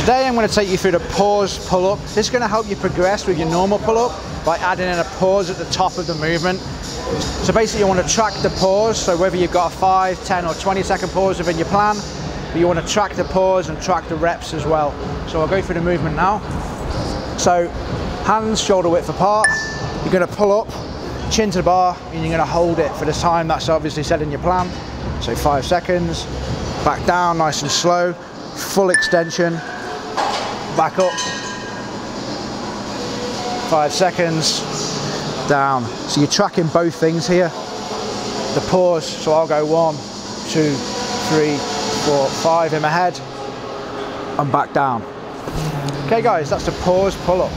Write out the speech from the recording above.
Today I'm going to take you through the pause pull-up. This is going to help you progress with your normal pull-up by adding in a pause at the top of the movement. So basically you want to track the pause, so whether you've got a 5, 10 or 20 second pause within your plan, but you want to track the pause and track the reps as well. So I'll go through the movement now. So hands shoulder width apart, you're going to pull up, chin to the bar, and you're going to hold it for the time that's obviously set in your plan. So five seconds, back down nice and slow, full extension, back up, five seconds, down. So you're tracking both things here. The pause, so I'll go one, two, three, four, five in my head, and back down. Okay guys, that's the pause pull-up.